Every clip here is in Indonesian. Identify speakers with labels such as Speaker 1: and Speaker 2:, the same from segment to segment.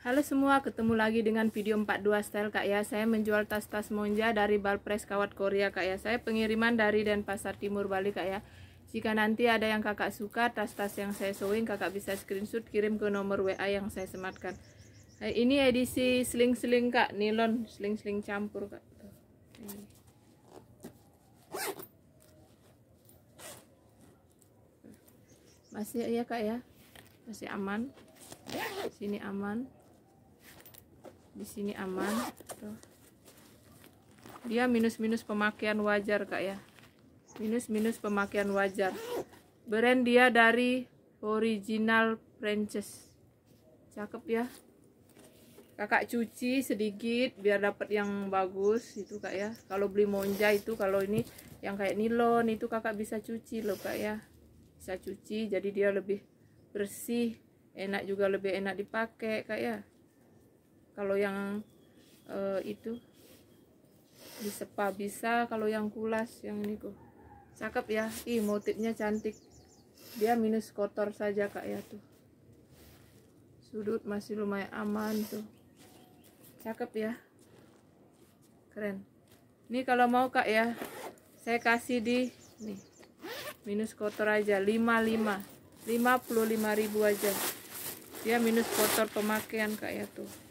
Speaker 1: Halo semua, ketemu lagi dengan video 42 style kak ya. Saya menjual tas-tas monja dari Balpres Kawat Korea kak ya. Saya pengiriman dari Denpasar Timur Bali kak ya. Jika nanti ada yang kakak suka tas-tas yang saya sewing Kakak bisa screenshot kirim ke nomor WA yang saya sematkan. Nah, Ini edisi sling-sling kak, nilon sling-sling campur kak. Masih ya kak ya. Masih aman. Sini aman di sini aman. Tuh. dia minus-minus pemakaian wajar kak ya. Minus-minus pemakaian wajar. Brand dia dari original Princess cakep ya. Kakak cuci sedikit biar dapat yang bagus itu kak ya. Kalau beli monja itu kalau ini yang kayak nilon itu kakak bisa cuci loh kak ya. Bisa cuci jadi dia lebih bersih enak juga lebih enak dipakai kak ya kalau yang uh, itu di sepa bisa. Kalau yang kulas yang ini kok cakep ya. Ih motifnya cantik. Dia minus kotor saja kak ya tuh. Sudut masih lumayan aman tuh. Cakep ya. Keren. Ini kalau mau kak ya saya kasih di nih minus kotor aja 55 55 ribu aja. Dia minus kotor pemakaian kak ya tuh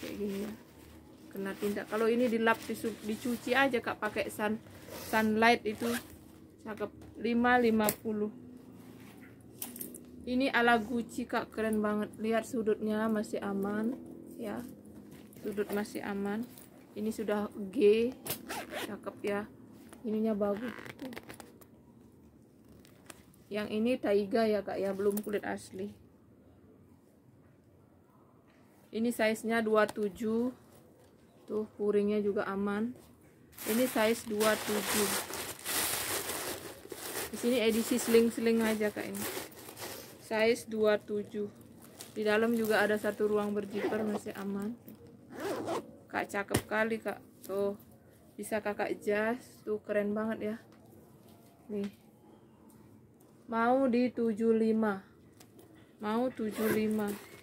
Speaker 1: kayak gini ya. Kena tindak. Kalau ini dilap dicuci aja kak pakai sun sunlight itu cakep. 550 ini ala Gucci kak keren banget. Lihat sudutnya masih aman ya. Sudut masih aman. Ini sudah G cakep ya. Ininya bagus yang ini taiga ya kak ya. Belum kulit asli ini size nya 27 tuh puringnya juga aman. Ini size 27 di sini edisi sling-sling aja kak ini. Size 27 di dalam juga ada satu ruang berjiper masih aman. Kak cakep kali kak. Tuh bisa kakak jas. Tuh keren banget ya. Nih. Mau di 75 mau 75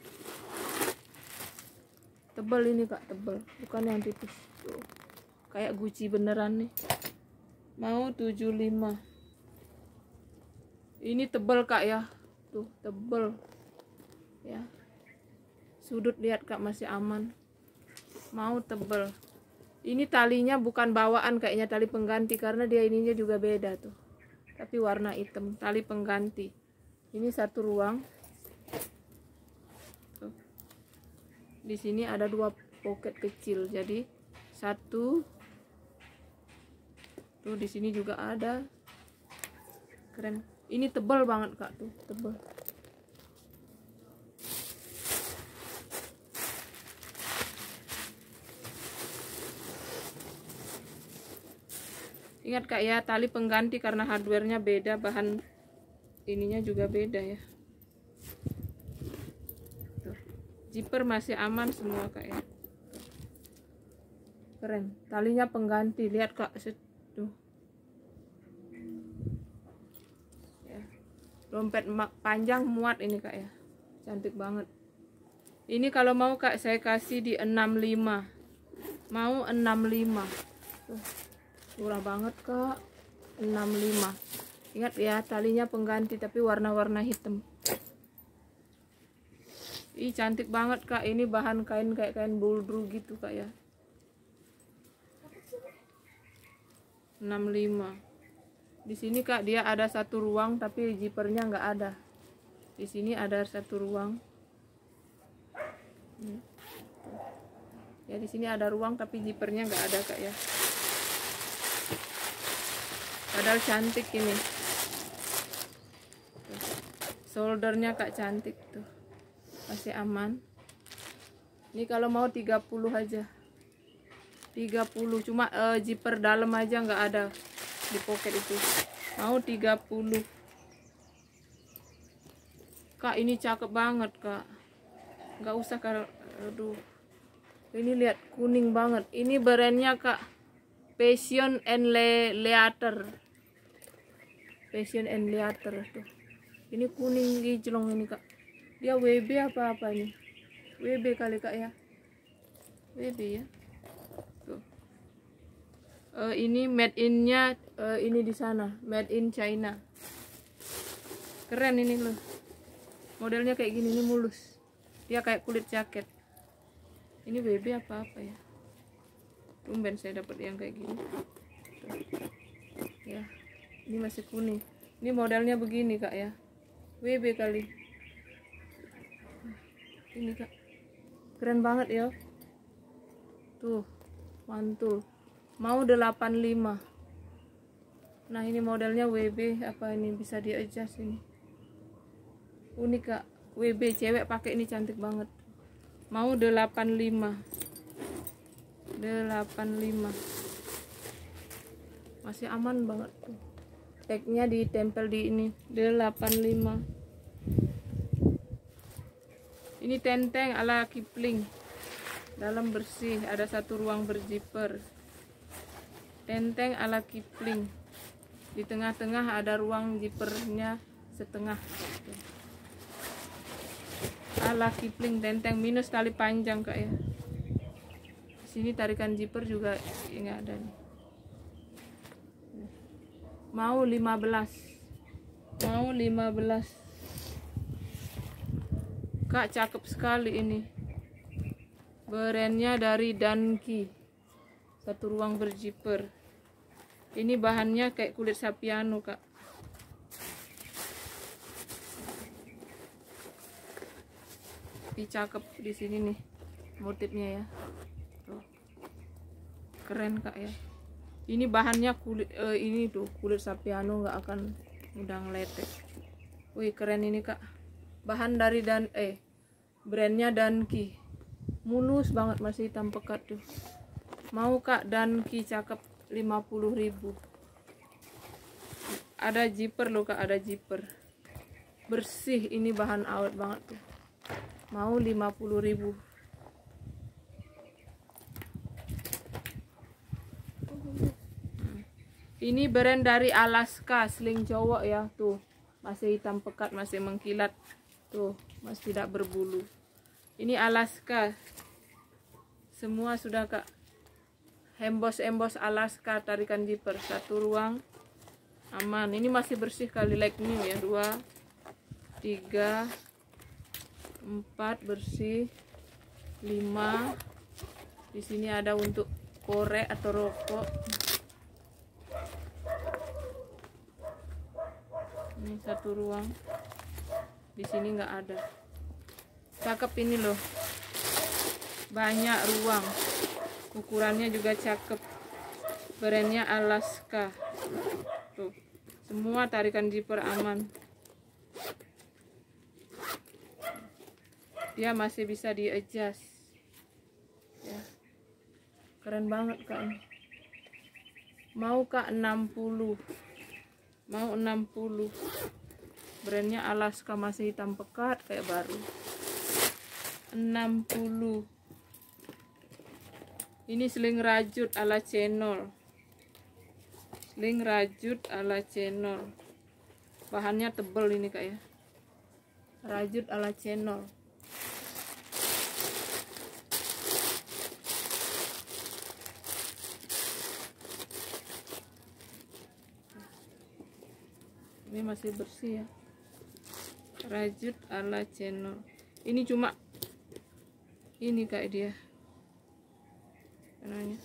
Speaker 1: tebal ini kak tebal bukan yang tipis. Tuh. Kayak guci beneran nih. Mau 75 ini tebal kak ya. Tuh tebal ya. Sudut lihat kak masih aman. Mau tebal ini talinya bukan bawaan kayaknya tali pengganti karena dia ininya juga beda tuh. Tapi warna hitam tali pengganti. Ini satu ruang di sini ada dua pocket kecil jadi satu. Tuh di sini juga ada. Keren. Ini tebal banget kak tuh. Tebal. Ingat kak ya tali pengganti karena hardwarenya beda bahan ininya juga beda ya zipper masih aman semua kak ya. Keren. Talinya pengganti. Lihat kak tuh. Ya. dompet panjang muat ini kak ya. Cantik banget. Ini kalau mau kak saya kasih di 65 mau 65 tuh. Murah banget kak. 65 ingat ya talinya pengganti tapi warna-warna hitam Ih cantik banget kak. Ini bahan kain kayak kain buldru gitu kak ya. 65 di sini kak dia ada satu ruang tapi jipernya nggak ada. Di sini ada satu ruang. Ya di sini ada ruang tapi jipernya nggak ada kak ya. Padahal cantik ini. Soldernya kak cantik tuh masih aman. Ini kalau mau 30 aja. 30 cuma uh, zipper dalam aja nggak ada di pocket itu. Mau 30 kak ini cakep banget kak. Nggak usah kak. Aduh. Ini lihat kuning banget. Ini brandnya kak. Passion and Le Leater. Passion and Leater tuh. Ini kuning hijau ini kak dia WB apa apa ini WB kali kak ya? WB ya? Tuh. Eh, ini made innya eh, ini di sana. Made in China. Keren ini loh. Modelnya kayak gini ini mulus. Dia kayak kulit jaket. Ini WB apa apa ya? Tumben saya dapat yang kayak gini. Tuh. ya ini masih kuning. Ini modelnya begini kak ya? WB kali ini kak. Keren banget ya. Tuh mantul. Mau 85 nah ini modelnya WB apa ini? Bisa di adjust ini. Unik kak. WB cewek pakai ini cantik banget. Mau 85 85 masih aman banget tuh. Tagnya ditempel di ini. 85 ini tenteng ala Kipling. Dalam bersih ada satu ruang berziper tenteng ala Kipling. Di tengah-tengah ada ruang zipernya setengah. Ala Kipling tenteng minus tali panjang kak ya. Di sini tarikan zipper juga ini ada nih. Mau 15 mau 15 kak cakep sekali ini. Brandnya dari Danki. Satu ruang berziper ini bahannya kayak kulit sapiano kak. Ih, cakep di sini nih motifnya ya. Tuh. Keren kak ya. Ini bahannya kulit eh, ini tuh kulit sapiano nggak akan mudah ngeletek. Wih keren ini kak. Bahan dari dan eh brandnya Danki. Mulus banget masih hitam pekat tuh. Mau kak? Danki cakep 50.000 ada zipper loh kak ada zipper. Bersih ini bahan awet banget tuh. Mau 50.000 ini brand dari Alaska sling cowok ya tuh. Masih hitam pekat masih mengkilat tuh masih tidak berbulu. Ini Alaska. Semua sudah kak. Embos-embos Alaska tarikan zipper satu ruang. Aman. Ini masih bersih kali like new ya. Dua tiga empat bersih. Lima. Di sini ada untuk korek atau rokok. Ini satu ruang di sini nggak ada. Cakep ini loh. Banyak ruang. Ukurannya juga cakep. Brandnya Alaska. Tuh semua tarikan zipper aman. Dia masih bisa di adjust ya. Keren banget kak mau kak 60 mau 60 brandnya Alaska masih hitam pekat kayak baru. 60 ini seling rajut ala channel. Seling rajut ala channel. Bahannya tebel ini kak ya. Rajut ala channel. Ini masih bersih ya rajut ala channel. Ini cuma ini kayak dia. Namanya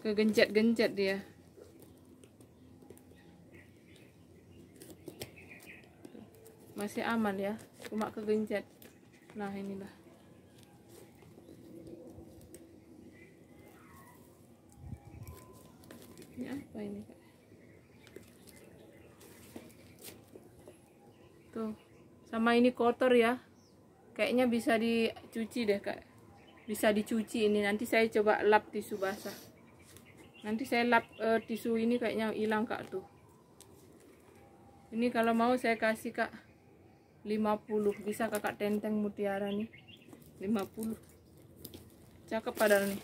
Speaker 1: kegencet-gencet dia. Masih aman ya cuma kegencet nah inilah. Ini apa ini kak tuh sama ini kotor ya. Kayaknya bisa dicuci deh kak. Bisa dicuci ini. Nanti saya coba lap tisu basah. Nanti saya lap uh, tisu ini kayaknya hilang kak tuh. Ini kalau mau saya kasih kak 50 bisa kakak tenteng mutiara nih. 50 cakep padahal nih.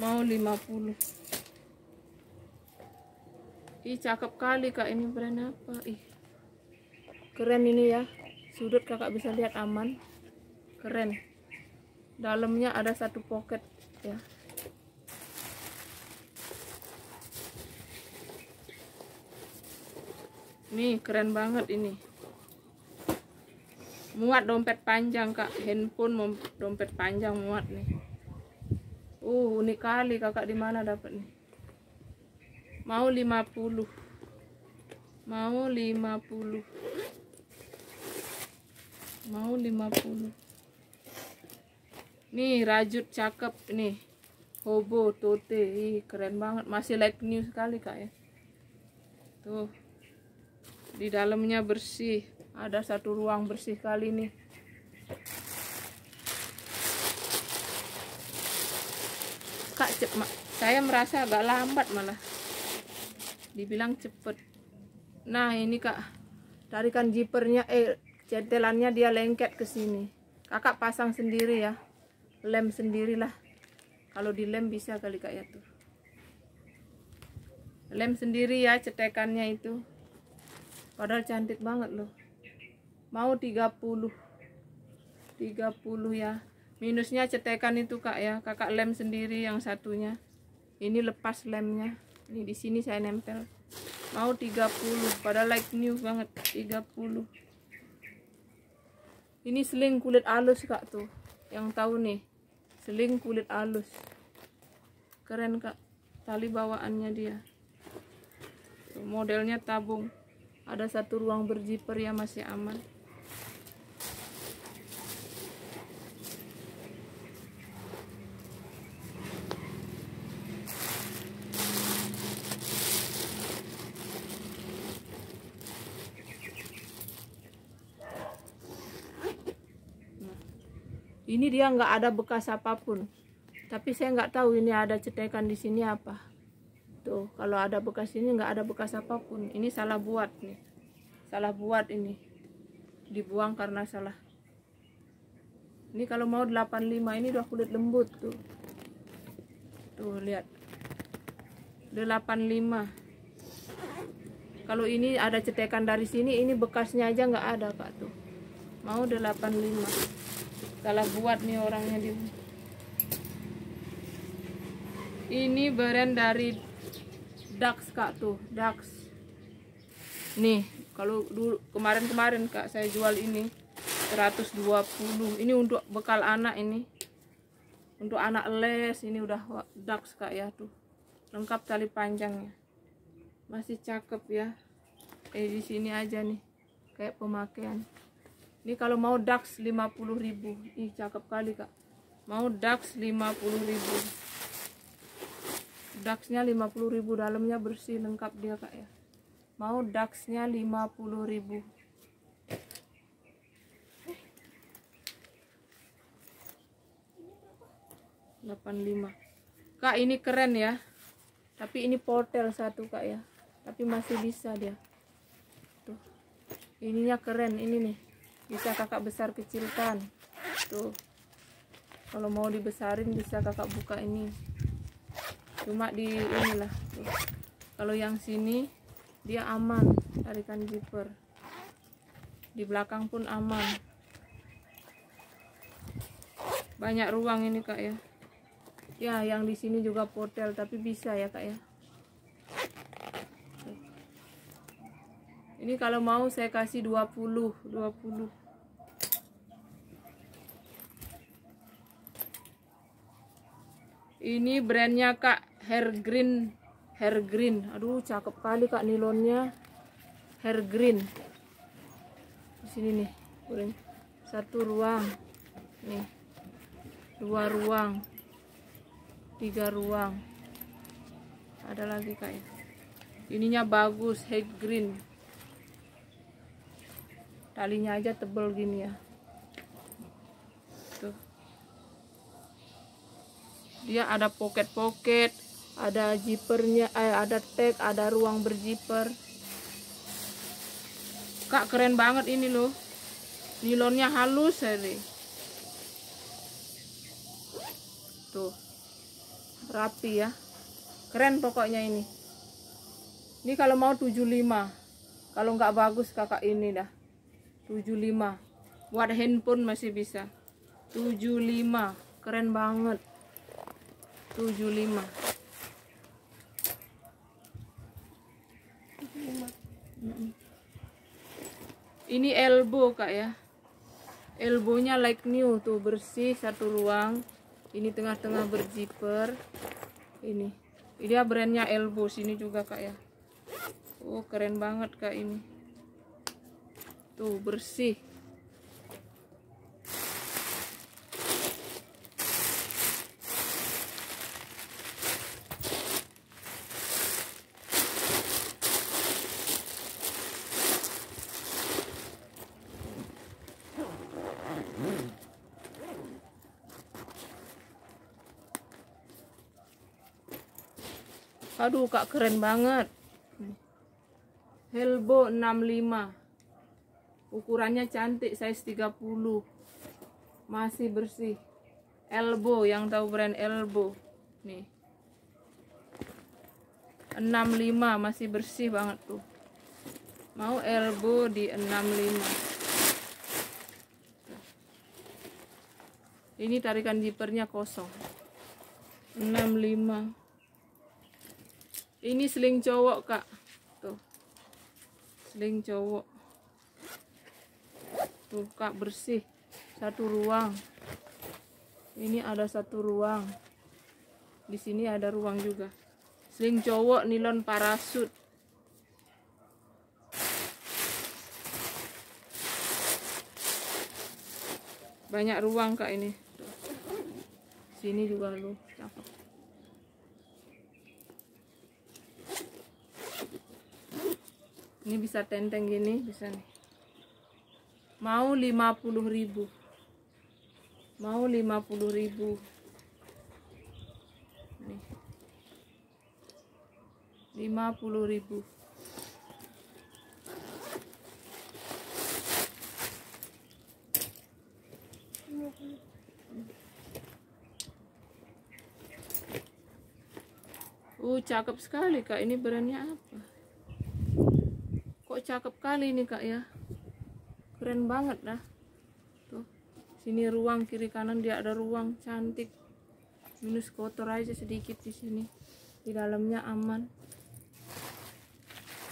Speaker 1: Mau 50 ih cakep kali kak ini brand apa? Ih keren ini ya. Sudut kakak bisa lihat aman. Keren. Dalamnya ada satu pocket ya. Nih keren banget ini. Muat dompet panjang kak. Handphone dompet panjang muat nih. Uh unik kali kakak di mana dapat nih. Mau 50 mau 50 mau 50 nih rajut cakep nih. Hobo tote. Ih, keren banget. Masih like new sekali kak ya. Tuh. Di dalamnya bersih. Ada satu ruang bersih kali nih. Kak cep saya merasa agak lambat malah. Dibilang cepet. Nah ini kak. Tarikan jipernya eh centelannya dia lengket ke sini. Kakak pasang sendiri ya. Lem sendirilah. Kalau di lem bisa kali kak ya tuh lem sendiri ya cetekannya itu. Padahal cantik banget loh. Mau 30 30 ya. Minusnya cetekan itu kak ya. Kakak lem sendiri yang satunya. Ini lepas lemnya. Ini di sini saya nempel. Mau 30 pada like new banget. 30 ini seling kulit halus kak tuh yang tahu nih seling kulit halus keren kak tali bawaannya dia. Tuh, modelnya tabung. Ada satu ruang berjiper ya masih aman ini dia nggak ada bekas apa pun. Tapi saya nggak tahu ini ada cetekan di sini apa. Tuh kalau ada bekas ini nggak ada bekas apa pun. Ini salah buat nih. Salah buat ini. Dibuang karena salah. Ini kalau mau 85 ini udah kulit lembut tuh. Tuh lihat. 85 kalau ini ada cetekan dari sini ini bekasnya aja nggak ada kak tuh. Mau 85 salah buat nih orangnya di ini brand dari Dax kak tuh. Dax. Nih kalau dulu kemarin-kemarin kak saya jual ini 120 ini untuk bekal anak ini. Untuk anak les ini udah Dax kak ya tuh. Lengkap tali panjangnya. Masih cakep ya. Eh di sini aja nih kayak pemakaian ini kalau mau dax 50.000 ih cakep kali kak. Mau dax 50.000 daxnya 50.000 dalamnya bersih lengkap dia kak ya. Mau daxnya 50.000 85 kak ini keren ya. Tapi ini portel satu kak ya. Tapi masih bisa dia. Tuh. Ininya keren ini nih bisa kakak besar kecilkan. Tuh. Kalau mau dibesarin bisa kakak buka ini. Cuma di inilah. Tuh. kalau yang sini dia aman tarikan zipper. Di belakang pun aman. Banyak ruang ini kak ya. Ya yang di sini juga portel tapi bisa ya kak ya ini kalau mau saya kasih 20 20 ini brandnya kak hair green hair green aduh cakep kali kak nilonnya. Hair green di sini nih satu ruang. Nih. Dua ruang. Tiga ruang. Ada lagi kak ya. Ininya bagus hair green talinya aja tebel gini ya. Tuh. Dia ada pocket-pocket ada zippernya eh, ada tag ada ruang berziper kak keren banget ini loh. Nilonnya halus ini. Tuh. Rapi ya. Keren pokoknya ini. Ini kalau mau 75 kalau nggak bagus kakak ini dah 75 buat handphone masih bisa. 75 keren banget. 75 Mm-mm. ini elbow kak ya. Elbownya like new tuh bersih satu ruang. Ini tengah-tengah berziper. Ini. Dia brandnya elbow sini juga kak ya. Oh keren banget kak ini tuh bersih. Aduh kak keren banget. Helbo 65 Ukurannya cantik size 30 Masih bersih. Elbow yang tahu brand Elbow. Nih. 65 masih bersih banget tuh. Mau elbow di 65 Ini tarikan zippernya kosong. 65 ini seling cowok kak. Tuh. Seling cowok tuh bersih satu ruang. Ini ada satu ruang. Di sini ada ruang juga. Seling cowok nilon parasut. Banyak ruang kak ini. Sini juga lu. Cakep. Ini bisa tenteng gini bisa nih mau 50.000 mau 50.000 nih. 50.000 Uh, cakep sekali kak. Ini brandnya apa? kok cakep kali ini kak ya keren banget dah. Tuh sini ruang kiri kanan dia ada ruang cantik. Minus kotor aja sedikit di sini. Di dalamnya aman.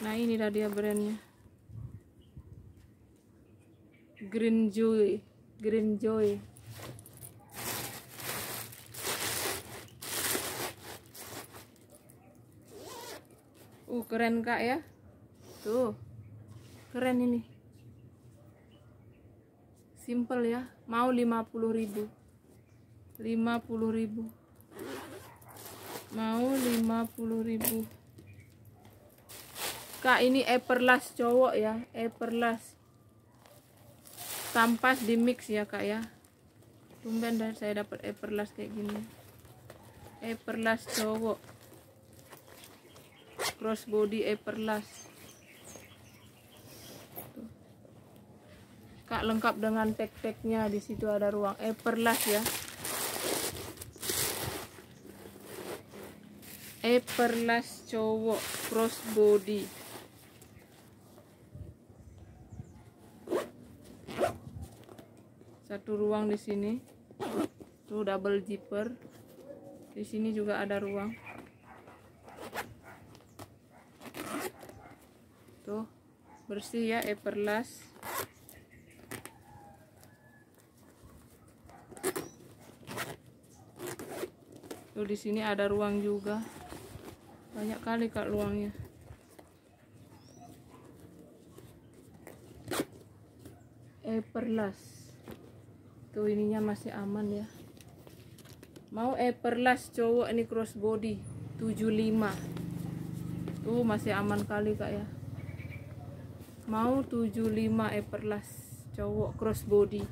Speaker 1: Nah ini dah dia brandnya. Green joy green joy. Uh keren kak ya. Tuh keren ini simple ya. Mau 50.000 50.000 mau 50.000 Kak ini everlast cowok ya. Everlast. Tampas di mix ya kak ya. Tumben dan saya dapat everlast kayak gini. Everlast cowok. Crossbody everlast Kak lengkap dengan tek-teknya di situ ada ruang Everlast ya. Everlast cowok crossbody satu ruang di sini. Tuh double zipper. Di sini juga ada ruang. Tuh bersih ya Everlast Tuh di sini ada ruang juga. Banyak kali Kak ruangnya. Everlast. Tuh ininya masih aman ya. Mau Everlast cowok ini crossbody 75. Tuh masih aman kali Kak ya. Mau 75 Everlast cowok crossbody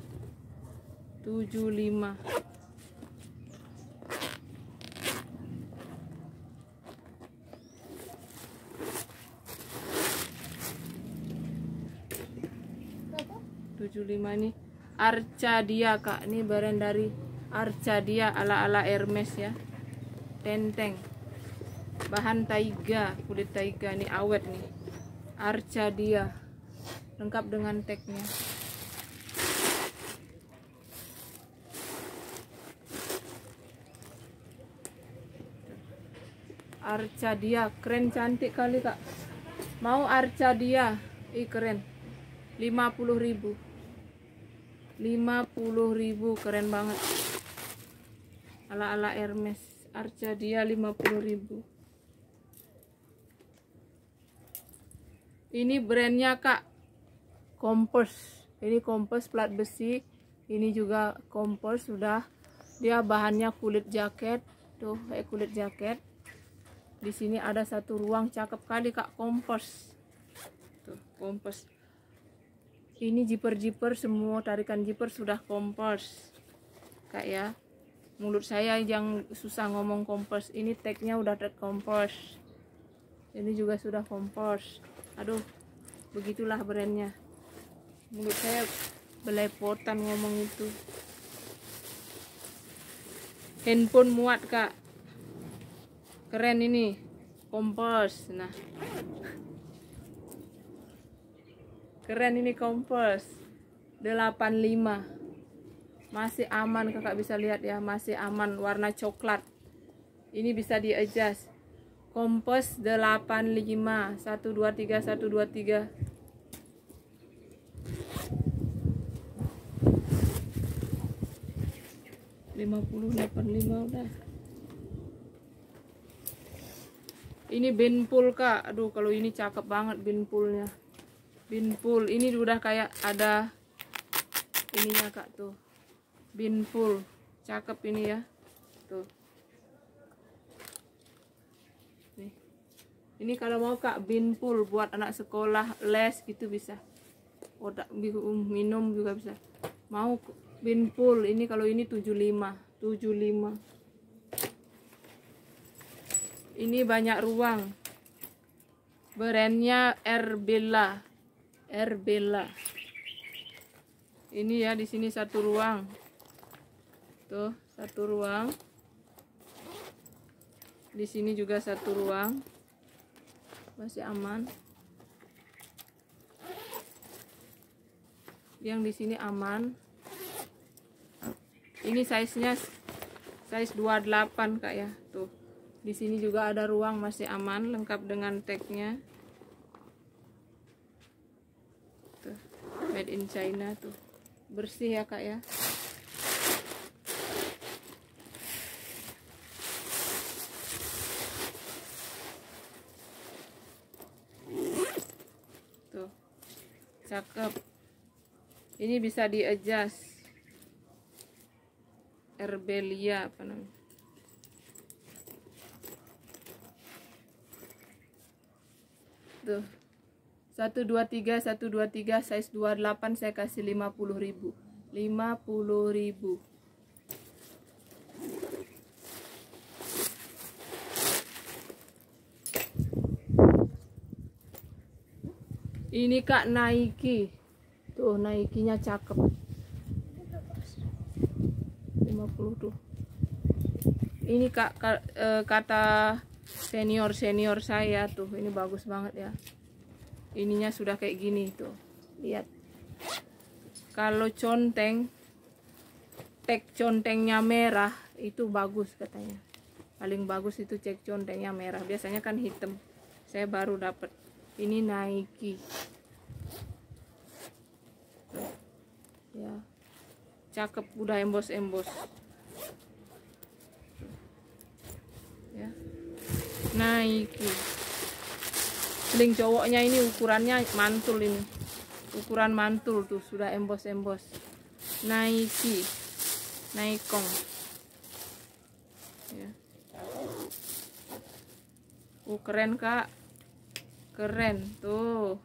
Speaker 1: 75 75 ini. Arcadia kak. Ini barang dari Arcadia ala-ala Hermes ya. Tenteng. Bahan taiga kulit taiga nih awet nih. Arcadia. Lengkap dengan tagnya. Arcadia. Keren cantik kali kak. Mau Arcadia? Ih keren. ribu. 50.000 keren banget. Ala-ala Hermes Arcadia 50.000 ini brandnya kak. Kompos. Ini kompos plat besi. Ini juga kompos sudah. Dia bahannya kulit jaket. Tuh kayak kulit jaket. Di sini ada satu ruang cakep kali kak. Kompos. Tuh kompos ini jiper-jiper semua tarikan jiper sudah kompos. Kak ya. Mulut saya yang susah ngomong kompos ini tagnya udah terkompos ini juga sudah kompos. Aduh begitulah brandnya. Mulut saya belepotan ngomong itu. Handphone muat kak. Keren ini kompos. Nah keren ini kompos. 85 masih aman kakak bisa lihat ya. Masih aman warna coklat. Ini bisa di adjust kompos 85 123 123 50 85 udah. Ini binpul kak. Aduh kalau ini cakep banget binpulnya binpul ini udah kayak ada ininya kak tuh. Binpul cakep ini ya. Tuh. Nih. Ini kalau mau kak binpul buat anak sekolah les gitu bisa. Otak minum juga bisa. Mau binpul ini kalau ini 75 75 ini banyak ruang. Brandnya Erbella Erbella ini ya di sini satu ruang. Tuh satu ruang. Di sini juga satu ruang. Masih aman. Yang di sini aman. Ini size nya size 28 kak ya. Tuh di sini juga ada ruang masih aman lengkap dengan tagnya tuh made in China tuh. Bersih ya kak ya. Tuh. Cakep. Ini bisa di adjust herbelia apa namanya? Tuh satu dua tiga satu dua tiga size dua delapan saya kasih lima puluh ribu. Lima puluh ribu. Ini kak Nike. Tuh Nike nya cakep 50 tuh. Ini kak, eh, kata senior senior saya tuh. Ini bagus banget ya ininya sudah kayak gini tuh. Lihat. Kalau conteng tek contengnya merah itu bagus katanya. Paling bagus itu cek contengnya merah. Biasanya kan hitam. Saya baru dapat ini Nike. Ya. Cakep udah embos embos ya. Nike link cowoknya ini ukurannya mantul ini. Ukuran mantul tuh sudah embos-embos. Nike Nikon ya. Uh, keren kak. Keren tuh.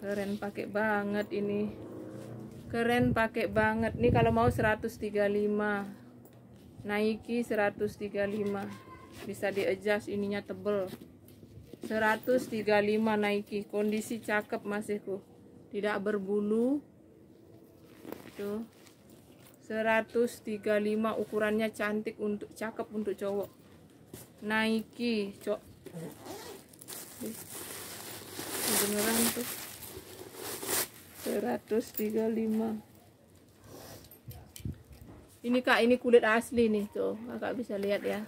Speaker 1: Keren pakai banget ini. Keren pakai banget. Nih kalau mau 135 Nike 135 bisa di adjust ininya tebel 135 Nike kondisi cakep masihku tidak berbulu. Tuh 135 ukurannya cantik untuk cakep untuk cowok. Nike cok. Beneran tuh 135 ini kak ini kulit asli nih tuh kakak bisa lihat ya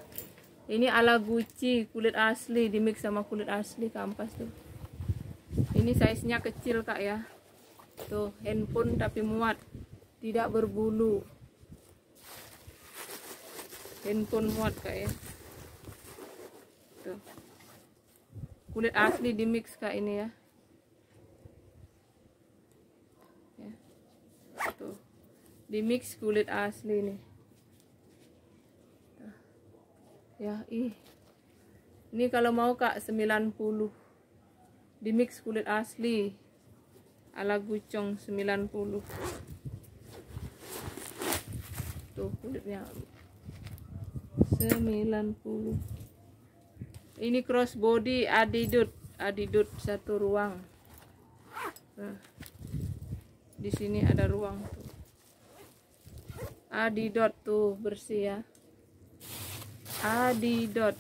Speaker 1: ini ala Gucci kulit asli di mix sama kulit asli kampas tuh. Ini size nya kecil kak ya. Tuh handphone tapi muat tidak berbulu. Handphone muat kak ya. Tuh. Kulit asli di mix kak ini ya. Tuh. Di mix kulit asli nih ya ih. Ini kalau mau kak 90 di mix kulit asli. Ala gucong 90 tuh kulitnya. 90 ini cross body adidut. Adidut satu ruang. Nah di sini ada ruang tuh. Adidot tuh bersih ya adidot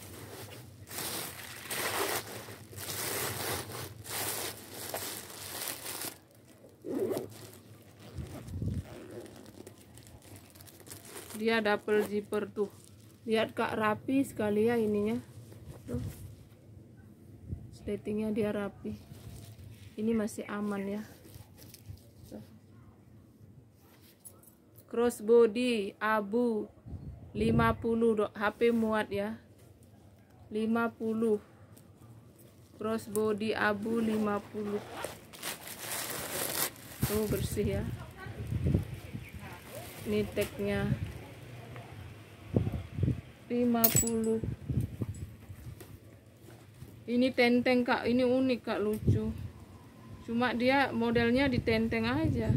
Speaker 1: dia double zipper tuh. Lihat kak rapi sekali ya ininya. Tuh. Slatingnya dia rapi. Ini masih aman ya. Crossbody abu 50 dok HP muat ya. 50 crossbody abu 50 tuh bersih ya. Ini tagnya. 50 ini tenteng kak. Ini unik kak. Lucu. Cuma dia modelnya di tenteng aja.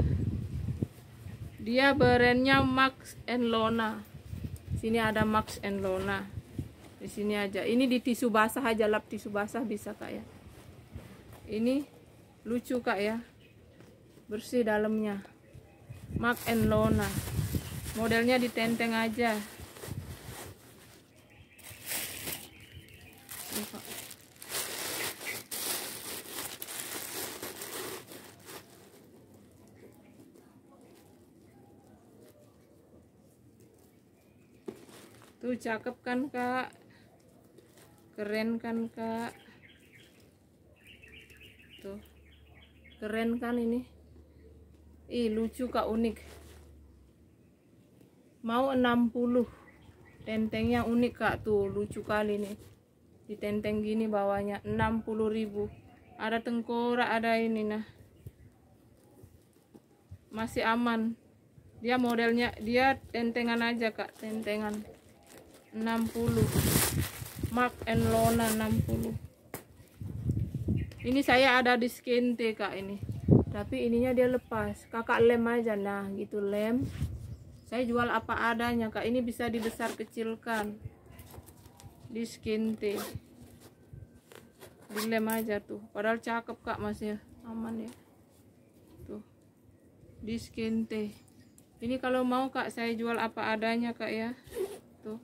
Speaker 1: Dia brandnya Max and Lona sini ada Max and Lona. Di sini aja. Ini di tisu basah aja lap tisu basah bisa kak ya. Ini lucu kak ya. Bersih dalamnya. Max and Lona. Modelnya ditenteng aja tuh cakep kan kak? Keren kan kak? Tuh keren kan ini? Ih lucu kak unik. Mau 60 tentengnya unik kak tuh lucu kali nih di tenteng gini bawahnya 60.000 ada tengkorak ada ini nah. Masih aman. Dia modelnya dia tentengan aja kak tentengan 60 Mark and Lona 60 ini saya ada di skinte kak ini. Tapi ininya dia lepas. Kakak lem aja. Nah gitu lem. Saya jual apa adanya kak. Ini bisa dibesar kecilkan. Di skinte di lem aja tuh. Padahal cakep kak masih aman ya. Tuh. Di skinte ini kalau mau kak saya jual apa adanya kak ya tuh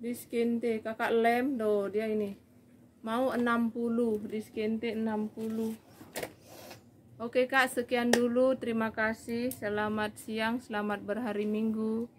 Speaker 1: di kakak lem do dia ini. Mau 60 di skinte 60 oke kak sekian dulu. Terima kasih. Selamat siang selamat berhari minggu